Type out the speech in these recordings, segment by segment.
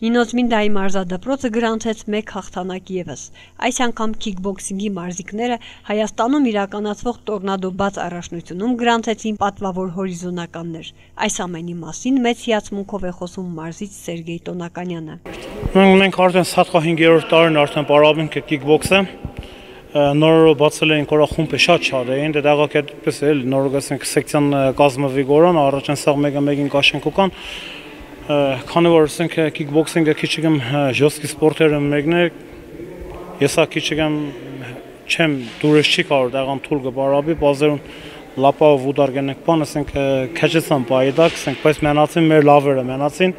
Նինոզմինդայի մարզադպրոցը գրանցեց մեկ հաղթանակ եւս։ Այս անգամ քիկբոքսինգի մարզիկները Հայաստանում իրականացվող տորնադո բաց առաջնությունում գրանցեցին պատվավոր հորիզոնականներ։ Այս ամենի մասին մեծ հիացմունքով է խոսում մարզիչ Սերգեյ Տոնականյանը։ Մենք արդեն սատկա 5-րդ տարին արդեն պարապենք քիկբոքսը նորորը բացել էին կորա խումբը շատ շատ էին դե դեղակ այդպես էլ նորը գասենք սեկցիան կազմվի գորան առաջին սաղ մեկը մեկին կաշենքու կան քանի որ ասենք կիկբոքսինգը քիչ եմ ժոսկի սպորտերը մեկն է ես հա քիչ եմ չեմ դուրս չի կարող դեղան թուլ գբարաբի բազերուն լապավ ուդարգենեք բան ասենք քեջեսան բայդակ ասենք բայց մենացին մեր լավերը մենացին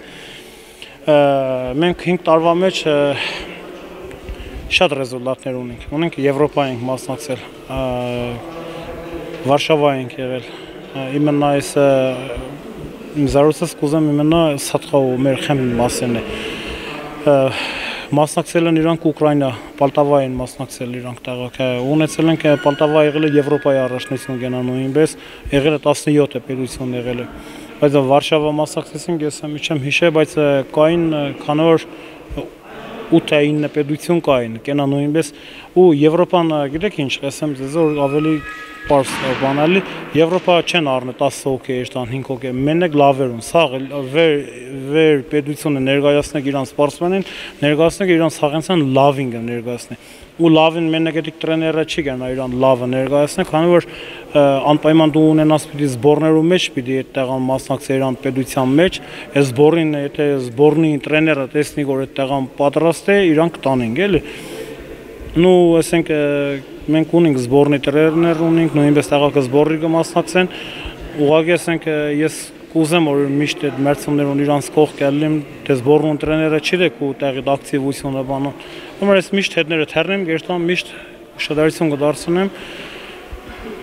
մենք 5 տարվա մեջ շատ ռեզուլտատներ ունենք ունենք եվրոպայի ենք մասնակցել Վարշավա ենք եղել իմенно այս իմ զարուցս կուզեմ իմենա Սադխով մեր խեմն մասին է։ Մասնակցել են իրանք Ուկրաինա, Պոլտավային մասնակցել իրանք տեղակը։ Ունեցել են Պոլտավա եղել է Եվրոպայի առաջնություն գնանու ինպես, եղել է 17 պետություն եղել է։ Բայց Վարշավա մասնակցեցինք, ես չեմ հիշել, բայց կային քանի որ 8-9 պետություն կային, կենա նույնպես ու Եվրոպան գիտեք ինչ, ասեմ ձեզ որ ավելի պարս բանալի Եվրոպա չեն առնի 10 հոգի, 5 հոգի, մենակ լավերուն, սաղ վեր վեր պետությունը ներկայացնեք իրանց սպորտսմենին, ներկայացնեք իրանց սաղենցան լավինգը ներկայացնի ու լավին մենակ այդ տրեները չի գնա իրան լավը ներկայացնի, քանի որ անպայման դու ունենաս պիտի զբորներու մեջ պիտի այդտեղան մասնակցի իրան պետության մեջ, այս զբորին եթե զբորնի տրեները տեսնի որ այդտեղան պատրաստ է, իրանք տանենք էլի նու ասենք մենք ունենք զբորնի տրերներ ունենք, նույնպես տաղակը զբորի կմասնակցեն, ուղղակի ասենք ես կուզեմ որ միշտ այդ մերցումներուն իրանց կողք գալեմ դես բորնուն տրեները չիրեք դե ու տեղի ակտիվությունը բանը ում ես միշտ հետները թեռնեմ գերտամ միշտ շտարություն կդարձնեմ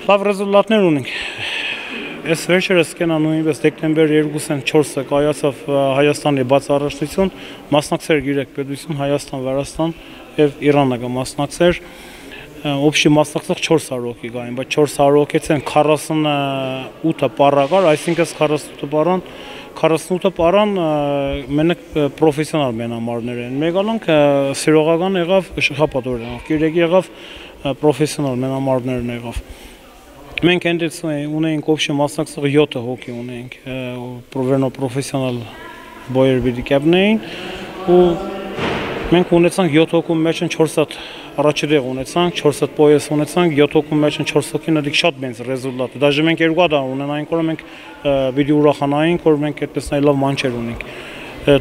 լավ ռեզուլտատներ ունենք Այս վերջերս կենա նույնպես դեկտեմբեր 2-ին 4-ը կայացավ Հայաստանի բաց առաջնություն, մասնակցեր գիրեք պետություն Հայաստան, Վրաստան եւ Իրանը կմասնակցեր օբշի մասնակցող 400 հոգի կային, բայց 400 հոգից են 48-ը պարակար, այսինքն 48 պարան 48-ը պարան մենակ պրոֆեսիոնալ մենամարներ են։ Մեգալանք սիրողական եղավ շփապատոր եղավ, կիրեկ եղավ պրոֆեսիոնալ մենամարներն եղավ։ Մենք այնտեղ ունեինք օբշի մասնակցող 7 հոգի ունեինք, պրովերնո պրոֆեսիոնալ բոյեր բիդի կապնեին ու մենք ունեցանք 7 հոգու մեջ 4 հատ առաջերեղ ունեցանք 4 հատ պոյես ունեցանք 7 հոգու մեջ 4 հոգին դիք շատ մեծ ռեզուլտատ դաժե մենք երկու հատ ունենայինք որ մենք պիտի ուրախանայինք որ մենք այդպես նայ լավ մանչեր ունենք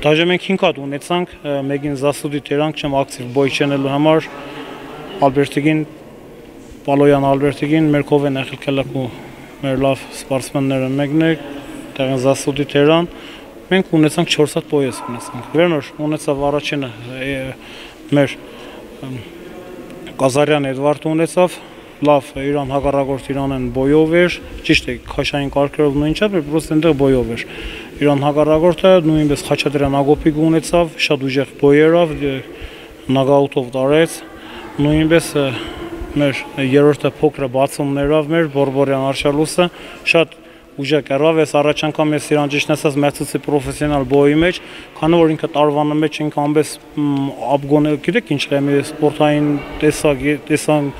դաժե մենք 5 հատ ունեցանք մեկին զասուդի տերանք չեմ ակտիվ բոյ չենելու համար Ալբերտիկին Պալոյան Ալբերտիկին մեր կով են եղել քելակու մեր լավ սպորտսմենները մեկն է տեղն զասուդի տերան մենք ունեցանք 4 հատ պոյես ունեցանք վերնոր ունեցավ առաջինը մեր Կազարյան Էդվարդը ունեցավ, լավ իրան հակառակորդ իրան են բոյով էր, ճիշտ է, քաշային կարգերով նույն չէ, պրոստը այնտեղ բոյով էր։ Իրան հակառակորդը նույնպես Խաչատրյան Ագոպիկ ունեցավ, շատ ուժեղ բոյերով, նագաուտով տարեց, նույնպես մեր երրորդը փոքրը բացումներով մեր Բորբորյան Արշալուսը շատ ուժը կերավ, ես առաջ անգամ ես իրան ճիշտ ասած մեցուցի պրոֆեսիոնալ բոյի մեջ, քանի որ ինքը տարվանը մեջ ինքը ամբես աբգոն գիտեք ինչ է մի սպորտային տեսակ տեսան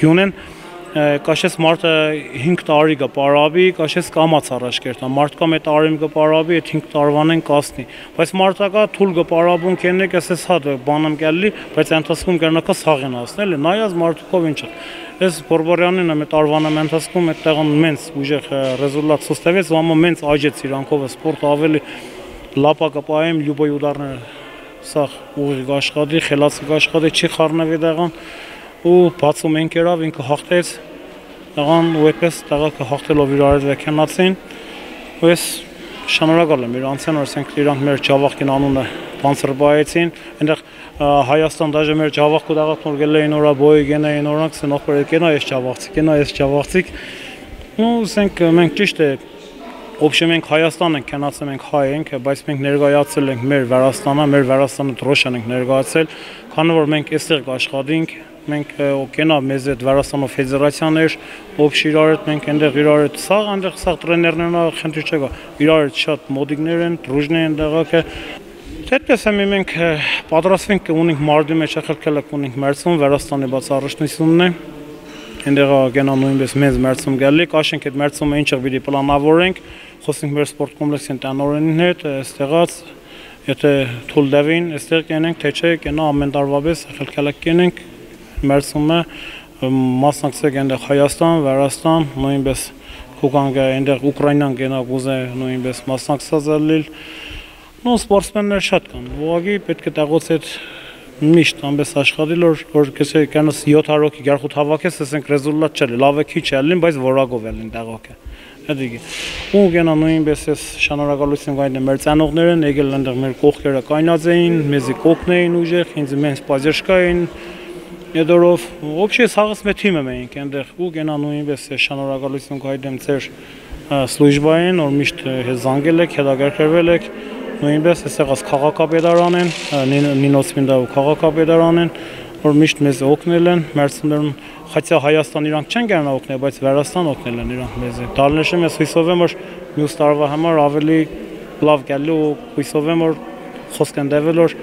գյունեն կաշես մարդը 5 տարի կպարավի, կաշես կամած առաջ կերտա, մարդկա մետ արիմ կպարավի, այդ 5 տարվանեն կասնի, բայց մարդակա թուլ կպարավուն կենեք, ասես հատ բանամ կալի, բայց ընթացքում կերնակա սաղեն ասնել, նայած մարդուկով ինչը Ես Բորբորյանին եմ այդ արվանամ ընթացքում այդտեղում մենց ուժեղ ռեզուլտատ ու ամա մենց աջեց իրանքով սպորտ ավելի լապակը պայեմ լյուբոյ ուդարները սա ուղիղ աշխատի, խելացի աշխատի, չի խառնվի դեղան ու բացում ենք երավ ինքը հաղթեց դեղան ու այդպես տեղակը հաղթելով իր արեզ վեքենացին ու ես շնորհակալ եմ իրանցին, որ ասենք իրանք մեր Ջավախկին անունը բանսրբայեցին, այնտեղ Հայաստան դաժե մեր Ջավախկու դաղաթ նոր գելեին օրա բոյի գենային օրինակ սնող բերել կենա ես Ջավախցի, կենա ես Ջավախցիկ։ ու ասենք մենք ճիշտ է Ոբշե մենք Հայաստան ենք, քանացել մենք հայ ենք, բայց մենք ներկայացել ենք մեր Վրաստանը, մեր Վրաստանը դրոշան ենք ներկայացել, քանի որ մենք այստեղ կաշխատենք, մենք օկենա մեզ այդ Վրաստանով ֆեդերացիաներ, օբշ իրար հետ մենք այնտեղ իրար հետ սաղ, այնտեղ սաղ տրեներներն ա խնդիր չկա։ Իրար հետ շատ մոդիկներ են, դրուժներ են դեղակը։ Դեպպես է մենք պատրաստվենք ունենք մարտի մեջ ախելքել ունենք Մերսում Վրաստանի բաց առաջնությունն է այնտեղ գնա նույնպես մեծ մերցում գալի, կաշենք այդ մերցումը ինչը պիտի պլանավորենք, խոսենք մեր սպորտ կոմպլեքսին տանորենին հետ, այստեղած եթե թույլ դավին, այստեղ կենենք, թե չէ, կենա ամեն տարվա պես խելքալակ կենենք մերցումը մասնակցեք այնտեղ Հայաստան, Վրաստան, նույնպես Ուկրաինա, այնտեղ Ուկրաինան գնա գուզե նույնպես մասնակցած ալիլ։ Նո սպորտսմեններ շատ կան։ Ուղղակի պետք է տաղոց այդ միշտ ամբես աշխատել որ որ կեսե կանս 7 հոգի գարխուտ հավաքես, ասենք ռեզուլտատ չէ, լավ է քիչ է ելին, բայց որակով ելին տեղոքը։ Հետիգի։ Ու գնա նույնպես էս շնորհակալություն կայնը մեր ցանողներն, եկել այնտեղ մեր կողքերը կայնած էին, մեզի կոկնեին ուժեղ, ինձ մենս պազերշկային Եդորով, вообще սաղս մեր թիմը մենք այնտեղ ու գնա նույնպես շնորհակալություն կայդեմ ձեր սլուժբային, որ միշտ զանգել եք, հետագերքրվել եք, նույնպես էսեղած քաղաքապետարան են, Նինոս Մինդավ քաղաքապետարան են, որ միշտ մեզ օգնել են, մերցներում խացա Հայաստան իրանք չեն գնա օգնել, բայց Վրաստան օգնել են իրանք մեզ։ Դալնեշը ես հույսով եմ, որ մյուս տարվա համար ավելի լավ գալու ու հույսով եմ, որ խոսք են դեվել, որ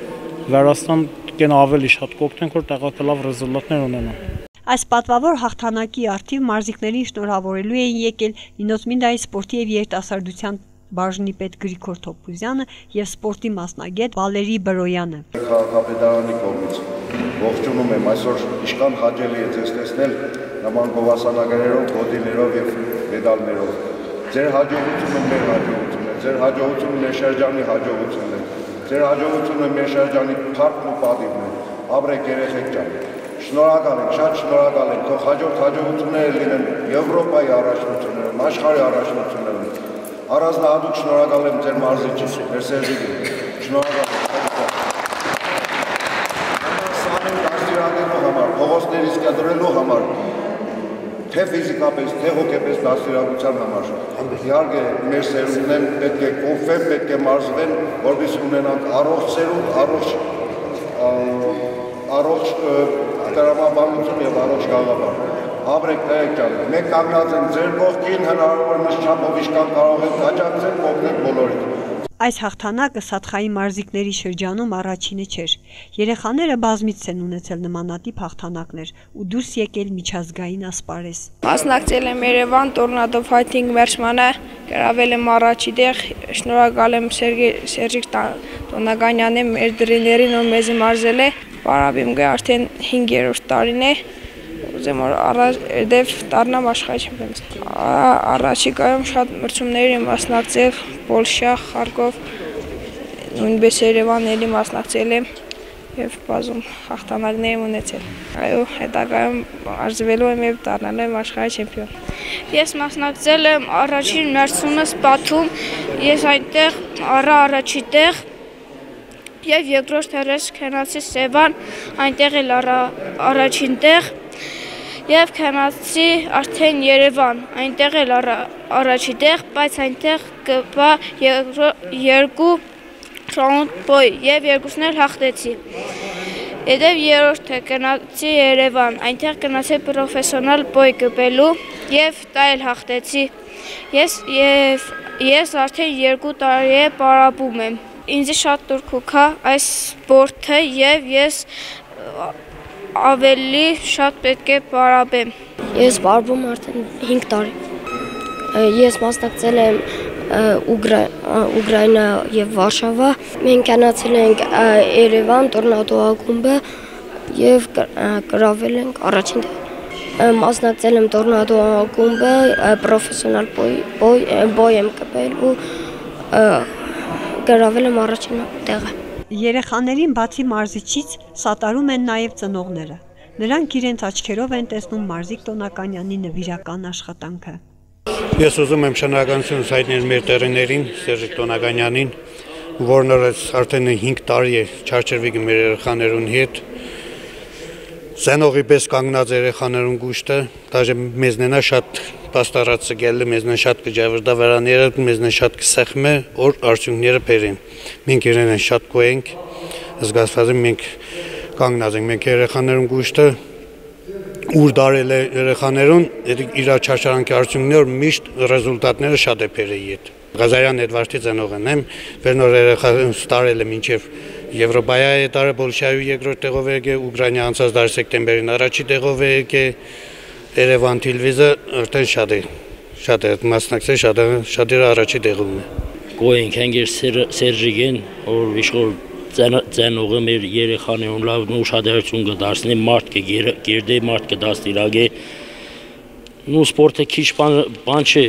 Վրաստան կեն ավելի շատ կօգնենք, որ տեղակը լավ ռեզուլտատներ ունենան։ Այս պատվավոր հաղթանակի արդիվ մարզիկներին շնորհավորելու էին եկել Նինոսմինդայի սպորտի եւ երիտասարդության բաժնի պետ Գրիգոր Թոփուզյանը եւ սպորտի մասնագետ Վալերի Բրոյանը։ Քաղաքապետարանի կողմից ողջունում եմ այսօր իշքան հաջելի է ձեզ տեսնել նման գովասանագրերով, գոտիներով եւ մեդալներով։ Ձեր հաջողությունը մեր հաջողությունն է, ձեր հաջողությունը մեր շրջանի հաջողությունն է։ Ձեր հաջողությունը մեր շրջանի փառքն ու պատիվն է։ Ապրեք երեխեք ջան։ Շնորհակալ եմ, շատ շնորհակալ եմ։ Թող հաջորդ հաջողությունները լինեն Եվրոպայի առաջնություններում, աշխարհի առաջնություններում Առանձնահատուկ շնորհակալ եմ ձեր մարզիչին, մեր Սերժիկին։ Շնորհակալ եմ։ թե ֆիզիկապես, թե հոգեպես դաստիարակության համար։ Իհարկե, մեր սերունդներն պետք է կոփվեն, պետք է մարզվեն, որպես ունենանք առողջ սերունդ, առողջ առողջ տրամաբանություն եւ առողջ գաղափար Աբրեք տեք ջան, մենք կանգնած ենք ձեր կողքին, հնարավորինս չափով իշքան կարող ենք աջակցել օգնել բոլորին։ Այս հաղթանակը Սատխայի մարզիկների շրջանում առաջինը չէր։ Երեխաները բազմից են ունեցել նմանատիպ հաղթանակներ ու դուրս եկել միջազգային ասպարեզ։ Մասնակցել եմ Երևան Tornado Fighting մերժմանը, գրավել եմ առաջի տեղ, շնորհակալ եմ Սերժիկ Տոնագանյանին, մեր դրիներին, ով մեզ մարզել է։ Պարաբիմ գա արդեն 5-րդ տարին է ուզեմ որ առաջ դառնամ աշխարհի չեմպիոն։ Առաջիկայում շատ մրցումների մասնակցել Պոլշա, Խարկով, նույնպես Երևան էլի մասնակցել եմ եւ բազում հաղթանակներ ունեցել։ Այո, հետագայում արժվելու եմ եւ դառնալու եմ աշխարհի չեմպիոն։ Ես մասնակցել եմ առաջին մրցումս Բաթում, ես այնտեղ առա առաջի տեղ եւ երկրորդ հերս քնացի Սևան, այնտեղ էլ առա առաջին տեղ եւ քանացի արդեն Երևան, այնտեղ էլ առաջի տեղ, բայց այնտեղ կպա երկու ռաունդ բոյ եւ երկուսն էլ հաղթեցի։ Եդև երրորդը գնացի Երևան, այնտեղ գնացի պրոֆեսիոնալ բոյ կպելու եւ դա էլ հաղթեցի։ Ես եւ ես արդեն 2 տարի է պարապում եմ։ Ինձ շատ դուրքուքա այս սպորտը եւ ես ավելի շատ պետք է պարապեմ։ Ես պարապում արդեն 5 տարի։ Ես մասնակցել եմ Ուկրաինա եւ Վարշավա։ Մենք կանացել ենք Երևան Տորնադո ակումբը եւ գրավել ենք առաջին մասնակցել եմ Տորնադո ակումբը պրոֆեսիոնալ բոյ բոյ եմ կպել ու գրավել եմ առաջին տեղը։ Երեխաներին բացի մարզիչից սատարում են նաև ծնողները։ Նրանք իրենց աչքերով են տեսնում Մարզիկ Տոնականյանի նվիրական աշխատանքը։ Ես ուզում եմ շնորհակալություն հայտնել մեր տերիներին, Սերժիկ Տոնականյանին, որն արդեն 5 տարի է չարչրվի մեր երեխաներուն հետ։ Զենողի պես կանգնած երեխաներուն գուշտը, դաժե մեզնենա շատ պաստարացը գելը մեզնեն շատ կջավրդա վրաները, մեզնեն շատ կսեղմե, որ արդյունքները բերեն։ Մենք իրեն են շատ կոենք, զգացված եմ մենք կանգնած ենք, մենք երեխաներուն գուշտը ուր դարել է երեխաներուն, իր չարչարանքի արդյունքները միշտ ռեզուլտատները շատ է բերել իդ։ Ղազարյան Էդվարդի ծնողն եմ, վերնոր երեխա ստարել եմ մինչև Եվրոպայա է տարը Պոլշայու երկրորդ տեղով եկե, Ուկրաինա անցած դար սեպտեմբերին առաջի տեղով եկե, Երևան Թիլվիզը արդեն շատ է, շատ է մասնակցել, շատ շատ է առաջի տեղում է։ Գոյենք հենգեր Սերժիգեն, որ իշխոր ծենողը մեր երեխաներուն լավ ուշադրություն կդարձնի, մարդ կգերդե, մարդ կդաստիրագե, նու սպորտը քիչ բան չէ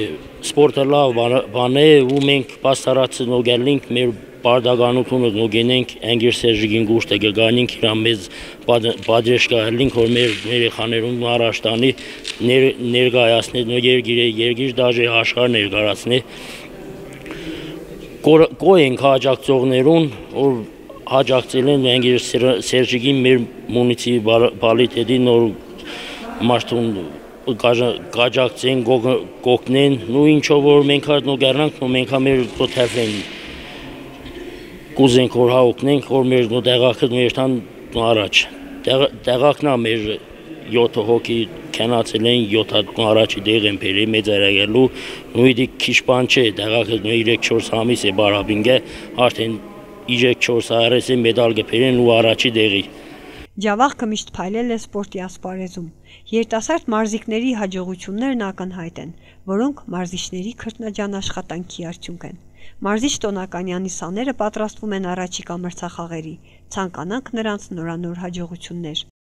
սպորտը լավ բան է ու մենք պաստարացը նոգելինք մեր պարտականությունս ու գենենք Անգեր Սերժիկին գուշտ է գանինք իրա մեզ պատրեշկահելինք որ մեր երեխաներուն առաջ տանի ներկայացնել ու երգիրը երգիչ դաժե աշխարհ ներկայացնի կոյենք հաջակցողներուն որ հաջակցել են Անգեր Սերժիկին մեր մունիցիպալիտետի նոր մաշտուն կաջակցեն գոգնեն ու ինչով որ մենք հատ նոգեռնանք ու մենք հա մեր պրոթեֆենք կուզենք որ հա օգնենք, որ մեր նո դեղակը ներթան առաջ։ Դեղակն է մեր 7 հոգի քնացել են 7 հատ առաջի դեղ են բերի մեծ արագելու նույնի քիչ բան չէ դեղակը 3-4 ամիս է բարաբինգը արդեն 3-4 արես է մեդալ գբերեն ու առաջի դեղի Ջավախքը միշտ փայլել է սպորտի ասպարեզում։ Երիտասարդ մարզիկների հաջողություններն ակնհայտ են, որոնք մարզիչների քրտնաջան աշխատանքի արդյունք են։ Մարզիչ Տոնականյանի սաները պատրաստվում են առաջիկա մրցախաղերի։ Ցանկանանք նրանց նորանոր հաջողություններ։